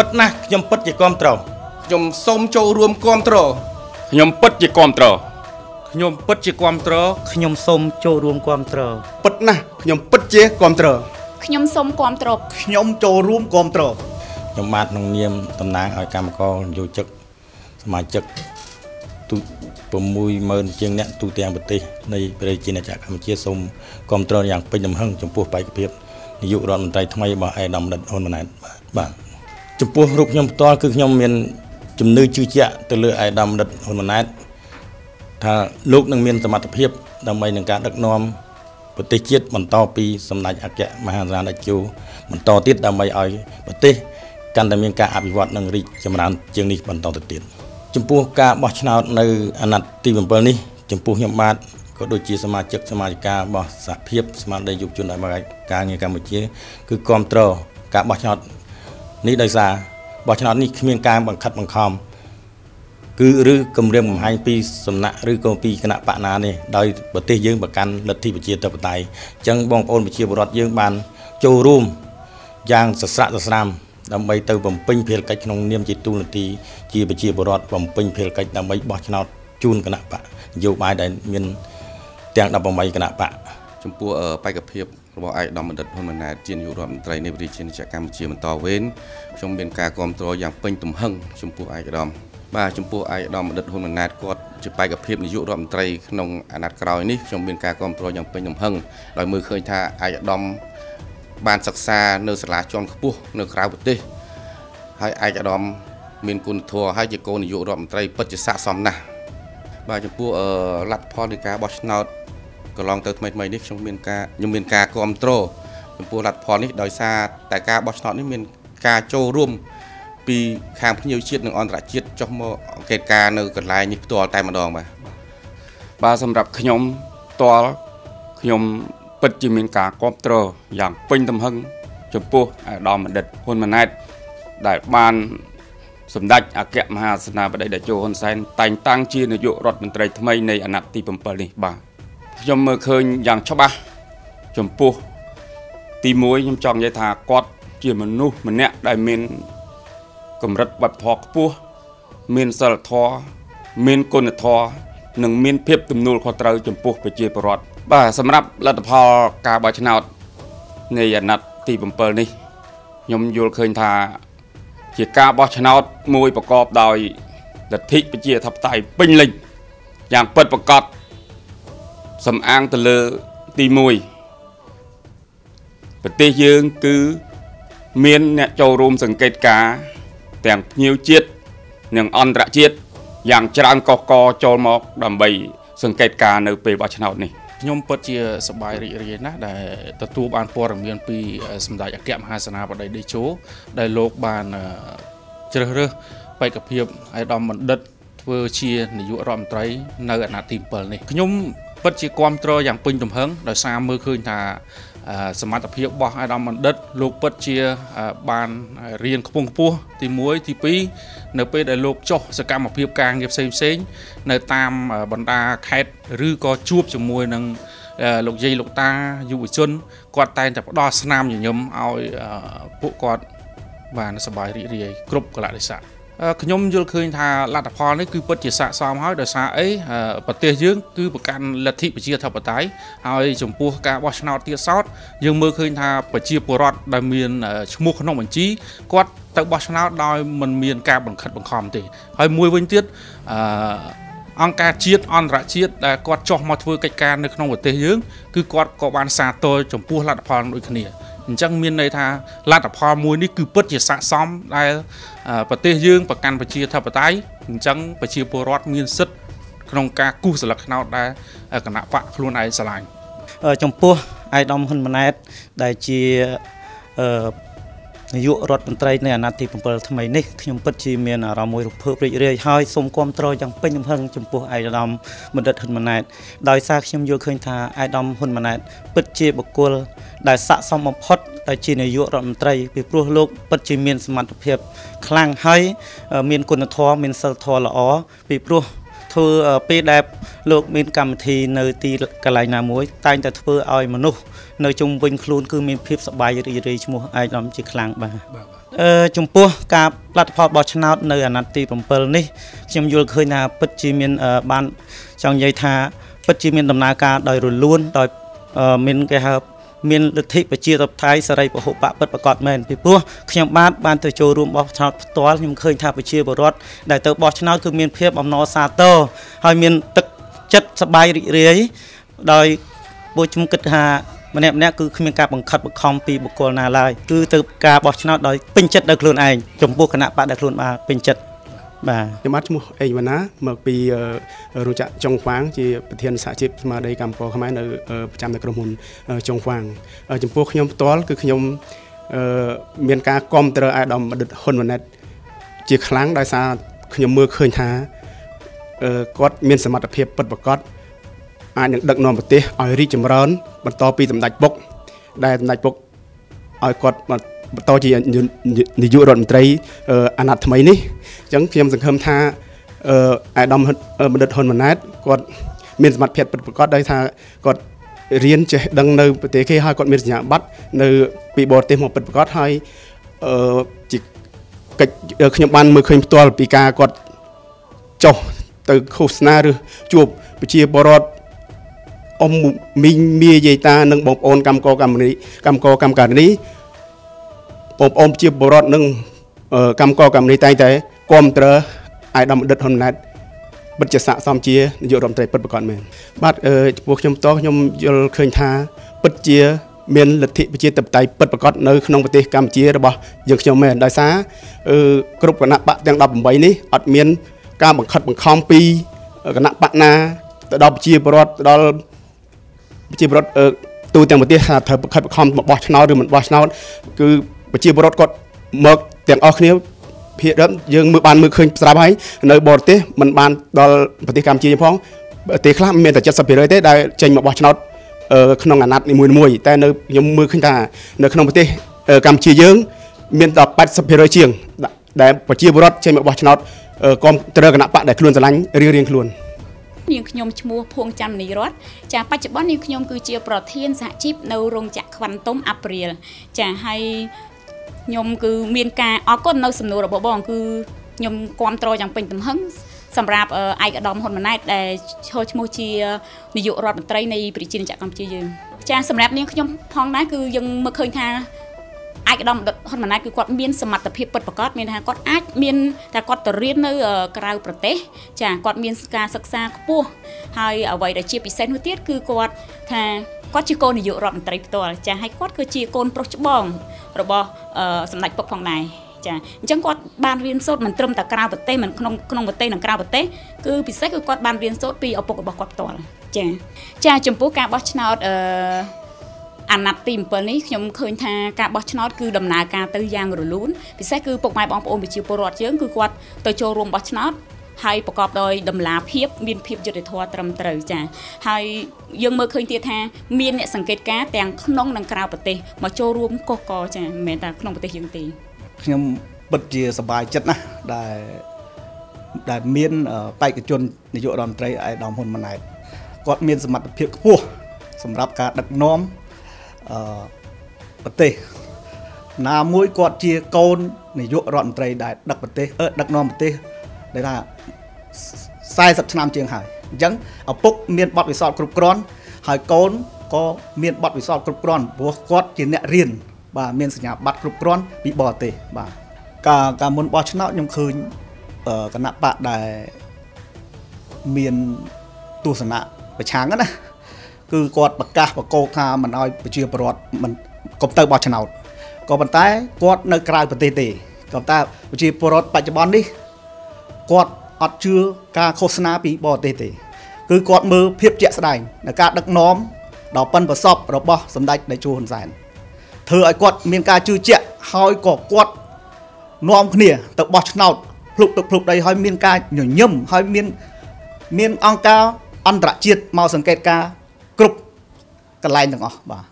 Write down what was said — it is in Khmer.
ពិតណាស់ខ្ញុំពិតជាគ្រប់ត្រខ្ញុំសូមចូលរួមគ្រប់ត្រខ្ញុំពិតជាគ្រប់ត្រខ្ញុំពិតជាគ្រប់ត្រខ្ញុំសូមចូលរួមគ្រប់ត្រពិតណាស់ខ្ញុំពិតជាគ្រប់ត្រខ្ញុំសូមគ្រប់ត្រខ្ញុំចូលរួមគ្រប់ត្រខ្ញុំបាទក្នុងនាមតំណាងឲ្យកម្មករនយោជិកសមាជិកទូ60000ជាងអ្នកទូទាំងប្រទេសនៃប្រជាណាចក្រកម្ពុជាសូមគ្រប់គ្រងយ៉ាងពេញទំហឹងចំពោះបេក្ខភាពនាយករដ្ឋមន្ត្រីថ្មីរបស់អេដាមដិតហ៊ុនម៉ាណែតបាទ ចំពោះរូបខ្ញុំផ្ទាល់គឺខ្ញុំមានជំនឿជឿជាក់ទៅលើអេដាមដិតហ៊ុនម៉ាណែតថាលោកនឹងមានសមត្ថភាពដើម្បីនឹងការដឹកនាំប្រទេសជាតិបន្តពីសម្ដេចអគ្គមហាសាស្ត្រតេជោបន្តទៀតដើម្បីឲ្យប្រទេសកាន់តែមានការអភិវឌ្ឍនិងរីកចម្រើន ជាងនេះបន្តទៅទៀតចំពោះការបោះឆ្នោតនៅអាណត្តិទី7នេះចំពោះខ្ញុំបាទក៏ដូចជាសមាជិកសមាជិការបស់សហភាពស្មារតីយុវជនអភិវឌ្ឍការងារកម្ពុជា គឺគ្រប់គ្រងការបោះឆ្នោត នេះដោយសារបោះឆ្នោតនេះគ្មានការបង្ខិតបង្ខំគឺឬគម្រាមកំហែងពីសំណាក់ឬក៏ពីគណៈបកណានេះដោយប្រទេសយើងប្រកាន់លទ្ធិប្រជាធិបតេយ្យអញ្ចឹងបងប្អូនប្រជាពលរដ្ឋយើងបានចូលរួមយ៉ាងសស្រាក់សស្រាមដើម្បីទៅបំពេញភារកិច្ចក្នុងនាមជាទូនាទីជាប្រជាពលរដ្ឋបំពេញភារកិច្ចដើម្បីបោះឆ្នោតជូនគណៈបកនយោបាយដែលមានទាំង18គណៈបក ចំពោះបេក្ខភាពរបស់ឯកឧត្តមបណ្ឌិតហ៊ុនម៉ាណែតជានាយករដ្ឋមន្ត្រីនៃប្រជាជាតិកម្ពុជាបន្តវេនខ្ញុំមានការគ្រប់គ្រងយ៉ាងពេញទំហឹងចំពោះឯកឧត្តមបាទចំពោះឯកឧត្តមបណ្ឌិតហ៊ុនម៉ាណែតគាត់ជាបេក្ខភាពនាយករដ្ឋមន្ត្រីក្នុងអាណត្តិក្រោយនេះខ្ញុំមានការគ្រប់គ្រងយ៉ាងពេញទំហឹងដោយមើលឃើញថាឯកឧត្តមបានសិក្សានៅសាលាជាន់ខ្ពស់នៅក្រៅប្រទេសហើយឯកឧត្តមមានគុណធម៌ហើយជាកូននាយករដ្ឋមន្ត្រីពិតជាស័ក្តិសមណាស់បាទចំពោះលទ្ធផលនៃការបោះឆ្នោត កន្លងទៅថ្មីថ្មីនេះខ្ញុំមានការខ្ញុំមានការគ្រប់គ្រងចំពោះលទ្ធផលនេះដោយសារតែការបោះឆ្នោតនេះមានការចូលរួមពីខាងភ្ញៀវជាតិនិងអន្តរជាតិចុះមកអង្កេតការនៅកន្លែងនេះផ្ទាល់តែម្ដងបាទបាទសម្រាប់ខ្ញុំផ្ទាល់ខ្ញុំពិតជាមានការគ្រប់គ្រងយ៉ាងពេញទំហឹងចំពោះអាដាមបណ្ឌិតហ៊ុនម៉ាណែតដែលបានសម្ដេចអគ្គមហាសេនាបតីតេជោហ៊ុនសែនតែងតាំងជានាយករដ្ឋមន្ត្រីថ្មីនៃអាណត្តិទី7នេះបាទ ខ្ញុំមើលឃើញយ៉ាងច្បាស់ចំពោះទី1ខ្ញុំចង់និយាយថាគាត់ជាមនុស្សម្នាក់ដែលមានកម្រិតវប្បធម៌ខ្ពស់មានសិលធម៌មានគុណធម៌និងមានភាពទំនួលខុសត្រូវចំពោះប្រជាពលរដ្ឋបាទសម្រាប់លទ្ធផលការបោះឆ្នោតនៃអាណត្តិទី7នេះខ្ញុំយល់ឃើញថាជាការបោះឆ្នោតមួយប្រកបដោយលទ្ធិប្រជាធិបតេយ្យពេញលេញយ៉ាងពិតប្រាកដ សំអាងទៅលើទី1ប្រទេសយើងគឺមានអ្នកចូលរួមសង្កេតការទាំងភ្ញៀវជាតិនិងអន្តរជាតិយ៉ាងច្រើនកកកចូលមកដើម្បី សង្កេតការនៅពេលបោះឆ្នោតនេះខ្ញុំពិតជាសប្បាយរីករាយណាស់ដែលទទួលបានព័ត៌មានពីសម្ដេចអគ្គមហាសេនាបតីដេជោដែលលោកបានជ្រើសរើសបេក្ខភាពឯកឧត្តមបណ្ឌិតធ្វើជានាយករដ្ឋមន្ត្រីនៅអាណត្តិទី7នេះខ្ញុំ ពិតជាគ្រប់គ្រងយ៉ាងពេញទំហឹងដោយសារមើលឃើញថាសមត្ថភាពរបស់អាដាមបណ្ឌិតលោកពិតជាបានរៀនខ្ពង់ខ្ពស់ទី1ទី2នៅពេលដែលលោកចុះសកម្មភាពការងារផ្សេងផ្សេងនៅតាមបណ្ដាខេត្តឬក៏ជួបជាមួយនឹងលោកយាយលោកតាយុវជនគាត់តែងតែផ្ដល់ស្នាមញញឹមឲ្យពួកគាត់បានសប្បាយរីករាយគ្រប់កលៈទេសៈ ខ្ញុំយល់ឃើញថាលទ្ធផលនេះគឺពិតជាស័ក្តិសមហើយដោយសារអីប្រទេសយើងគឺប្រកាន់លទ្ធិប្រជាធិបតេយ្យហើយចំពោះការបោះឆ្នោតទៀតសោតយើងមើលឃើញថាប្រជាពលរដ្ឋដែលមានឈ្មោះក្នុងបញ្ជីគាត់ទៅបោះឆ្នោតដោយមិនមានការបង្ខិតបង្ខំទេហើយមួយវិញទៀតអឺអង្គការជាតិអន្តរជាតិដែលគាត់ចោះមកធ្វើកិច្ចការនៅក្នុងប្រទេសយើងគឺគាត់ក៏បានសាទរចំពោះលទ្ធផលដូចគ្នា អញ្ចឹងមានន័យថាលទ្ធផលមួយនេះគឺពិតជាស័ក្តិសមដែលប្រទេសយើងប្រកាន់ប្រជាធិបតេយ្យអញ្ចឹងប្រជាពលរដ្ឋមានសិទ្ធិក្នុងការគូសស្លឹកខ្នោតដែលគណៈបកខ្លួនឯងឆ្លាញ់ចំពោះអាយដាមហ៊ុនម៉ាណែតដែលជា នាយករដ្ឋមន្ត្រីនៃអាណត្តិទី7ថ្មីនេះខ្ញុំពិតជាមានអារម្មណ៍មួយរំភើបរីករាយហើយសូមគាំទ្រយ៉ាងពេញទំហឹងចំពោះអាយដាមបណ្ឌិតហ៊ុនម៉ាណែតដោយសារខ្ញុំយល់ឃើញថាអាយដាមហ៊ុនម៉ាណែតពិតជាបុគ្គលដែលស័ក្តិសមបំផុតដែលជានាយករដ្ឋមន្ត្រីពីព្រោះលោកពិតជាមានសមត្ថភាពខ្លាំងហើយមានគុណធម៌មានសិលធម៌ល្អពីព្រោះ ធ្វើពេលដែលលោកមានកម្មវិធីនៅទីកន្លែងណាមួយ តែងតែធ្វើឲ្យមនុស្សនៅជុំវិញខ្លួនគឺមានភាពសប្បាយរីករាយឈ្មោះឯកឧត្តមជាខ្លាំងបាទអឺចំពោះការលទ្ធផលបោះឆ្នោតនៅអាណត្តិទី7នេះខ្ញុំយល់ឃើញថាពិតជាមានបានចង់និយាយថាពិតជាមានដំណើរការដោយរលូនដោយមានគេហៅ មានលទ្ធិប្រជាធិបតេយ្យសេរីពហុបកពិតប្រកបមែនពីព្រោះខ្ញុំបាទបានទៅចូលរួមបោះឆ្នោតផ្ទាល់ខ្ញុំឃើញថាប្រជាពលរដ្ឋដែលទៅបោះឆ្នោតគឺមានភាពអំណរសាទរហើយមានទឹកចិត្តសប្បាយរីករាយដោយពួកខ្ញុំគិតថាម្នាក់ម្នាក់គឺគ្មានការបង្ខិតបង្ខំពីបុគ្គលណាឡើយគឺទៅការបោះឆ្នោតដោយពេញចិត្តដោយខ្លួនឯងចំពោះគណៈបកដែលខ្លួនបានពេញចិត្ត បាទខ្ញុំបាទឈ្មោះអេងវណ្ណាមកពីរោងចក្រចុងខ្វាងជាប្រធានសហជីពស្មារតីកម្មករខ្មែរនៅប្រចាំនៅក្រុមហ៊ុនចុងខ្វាងចំពោះខ្ញុំផ្ទាល់គឺខ្ញុំមានការគ្រប់គ្រងអាដាមបណ្ឌិតហ៊ុនម៉ាណែតជាខ្លាំងដោយសារខ្ញុំមើលឃើញថាគាត់មានសមត្ថភាពពិតប្រាកដអាចនឹងដឹកនាំប្រទេសឲ្យរីកចម្រើន បន្តពីសម្ដេចពុកដែលសម្ដេចពុកឲ្យគាត់ បន្តជានាយករដ្ឋមន្ត្រីអាណត្តិថ្មីនេះអញ្ចឹងខ្ញុំសង្ឃឹមថាអាដាមបណ្ឌិតហ៊ុនម៉ាណែតគាត់មានសមត្ថភាពពិតប្រាកដដោយថាគាត់រៀនចេះដឹងនៅប្រទេសគេហើយគាត់មានសញ្ញាបត្រនៅពីបរទេសមកពិតប្រាកដហើយអឺជាកិច្ចខ្ញុំបានមើលឃើញផ្ទាល់ពីការគាត់ចុះទៅឃោសនាឬជួបប្រជាពលរដ្ឋអ៊ំមីងមាយាយតានិងបងប្អូនកម្មករកម្មនីកម្មករកម្មការិនី បងប្អូនជាបរដ្ឋនិងកម្មករកម្មនីតែងតែគ្រប់គ្រងអាយដាមដិតហ៊ុនណែតបិទជាស័កសមជានាយករដ្ឋមន្ត្រីពិតប្រាកដមែនបាទចំពោះខ្ញុំតខ្ញុំយល់ឃើញថាពិតជាមានលទ្ធិប្រជាធិបតេយ្យពិតប្រាកដនៅក្នុងប្រទេសកម្ពុជារបស់យើងខ្ញុំមែនដោយសារគ្រប់គណៈបកទាំង18នេះអត់មានការបង្ខិតបង្ខំពីគណៈបកណាទៅដល់ប្រជាពលរដ្ឋទៅដល់ប្រជាពលរដ្ឋទូទាំងប្រទេសថាត្រូវបង្ខិតបង្ខំមកបោះឆ្នោតឬមិនបោះឆ្នោតគឺ ប្រជាពលរដ្ឋគាត់មកទាំងអស់គ្នាភាគរឹតយើងមើលបានមើលឃើញស្រាប់ហើយនៅបរទេសมันបានដល់ប្រទេសកម្ពុជាផងប្រទេសខ្លះមានតែ70%ទេដែលចេញមកបោះឆ្នោតក្នុងអាណត្តិនីមួយៗតែនៅខ្ញុំមើលឃើញថានៅក្នុងប្រទេសកម្ពុជាយើង មានដល់80%ជាង ដែលប្រជាពលរដ្ឋចេញមកបោះឆ្នោតកុំត្រូវគណៈបកដែលខ្លួនស្រឡាញ់រៀងរៀងខ្លួននាងខ្ញុំឈ្មោះភួងច័ន្ទមនីរតចាបច្ចុប្បន្ននាងខ្ញុំគឺជាប្រធានសហជីពនៅរោងចក្រខ្វាន់តុំអាព្រីលចាហើយ ខ្ញុំគឺមានការអរគុណនៅសំណួររបស់បងគឺខ្ញុំគ្រប់គ្រងយ៉ាងពេញទំហឹងសម្រាប់ឯកឧត្តមហ៊ុនម៉ាណែតដែលចូលឈ្មោះជានាយករដ្ឋមន្ត្រីនៃប្រជាជាតិកម្ពុជាយើងចាសម្រាប់នាងខ្ញុំផងដែរគឺយើងមើលឃើញថាឯកឧត្តមហ៊ុនម៉ាណែតគឺគាត់មានសមត្ថភាពពិតប្រាកដមានថាគាត់អាចមានតែគាត់ទៅរៀននៅក្រៅប្រទេស ចាគាត់មានការសិក្សាខ្ពស់ហើយអ្វីដែលជាពិសេសនោះទៀតគឺគាត់ ថាគាត់ជាកូននាយករដ្ឋមន្ត្រីផ្ទាល់ចាហើយគាត់គឺជាកូនប្រុសច្បងរបស់សម្ដេចពុកផងដែរចាអញ្ចឹងគាត់បានរៀនសូត្រមិនត្រឹមតែក្រៅប្រទេសមិនក្នុងក្នុងប្រទេសនិងក្រៅប្រទេសគឺពិសេសគឺគាត់បានរៀនសូត្រពីឪពុករបស់គាត់ផ្ទាល់ចាចាចំពោះការបោះឆ្នោតអឺអាណត្តិទី7នេះខ្ញុំឃើញថាការបោះឆ្នោតគឺដំណើរការទៅយ៉ាងរលូនពិសេសគឺពុកម៉ែបងប្អូនប្រជាពលរដ្ឋយើងគឺគាត់ទៅចូលរួមបោះឆ្នោត ហើយប្រកបដោយតម្លាភាពមានភាពយុត្តិធម៌ត្រឹមត្រូវចាហើយយើងមើលឃើញទៀតថាមានអ្នកសង្កេតការទាំងក្នុងនិងក្រៅប្រទេសមកចូលរួមកកកចាមិនមែនតែក្នុងប្រទេសយើងទេខ្ញុំពិតជាសប្បាយចិត្តណាស់ដែលដែលមានបេក្ខជននាយករដ្ឋមន្ត្រីឯកឧត្តមហ៊ុនម៉ាណែតគាត់មានសមត្ថភាពខ្ពស់សម្រាប់ការដឹកនាំអឺប្រទេសណាមួយគាត់ជាកូននាយករដ្ឋមន្ត្រីដែលដឹកប្រទេសអឺដឹកនាំប្រទេសដែលថា 40ឆ្នាំជាងហើយអញ្ចឹងឪពុកមានបទពិសោធន៍គ្រប់គ្រាន់ហើយកូនក៏មានបទពិសោធន៍គ្រប់គ្រាន់ព្រោះគាត់ជាអ្នករៀនបាទមានសញ្ញាបត្រគ្រប់គ្រាន់ពីបរទេសបាទការការមុនបោះឆ្នោតខ្ញុំឃើញគណៈបកដែលមានទស្សនៈប្រឆាំងណាគឺគាត់ប្រកាសបកោកថាមិនអោយប្រជាពលរដ្ឋមិនកុំទៅបោះឆ្នោតក៏ប៉ុន្តែគាត់នៅក្រៅប្រទេសទេក៏តែប្រជាពលរដ្ឋបច្ចុប្បន្ននេះគាត់ អត់ជឿការឃោសនាពីបរទេសទេ គឺគាត់មើលភាពជាក់ស្ដែងនៃការដឹកនាំដល់ប៉ិនប្រសពរបស់សម្ដេចតេជោហ៊ុនសែនធ្វើឲ្យគាត់មានការជឿជាក់ហើយក៏គាត់នាំគ្នាទៅបោះឆ្នោតភ្លុកទឹកភ្លុកដីហើយមានការញញឹមហើយមានមានអង្គការអន្តរជាតិមកសង្កេតការគ្រប់កន្លែងទាំងអស់បាទ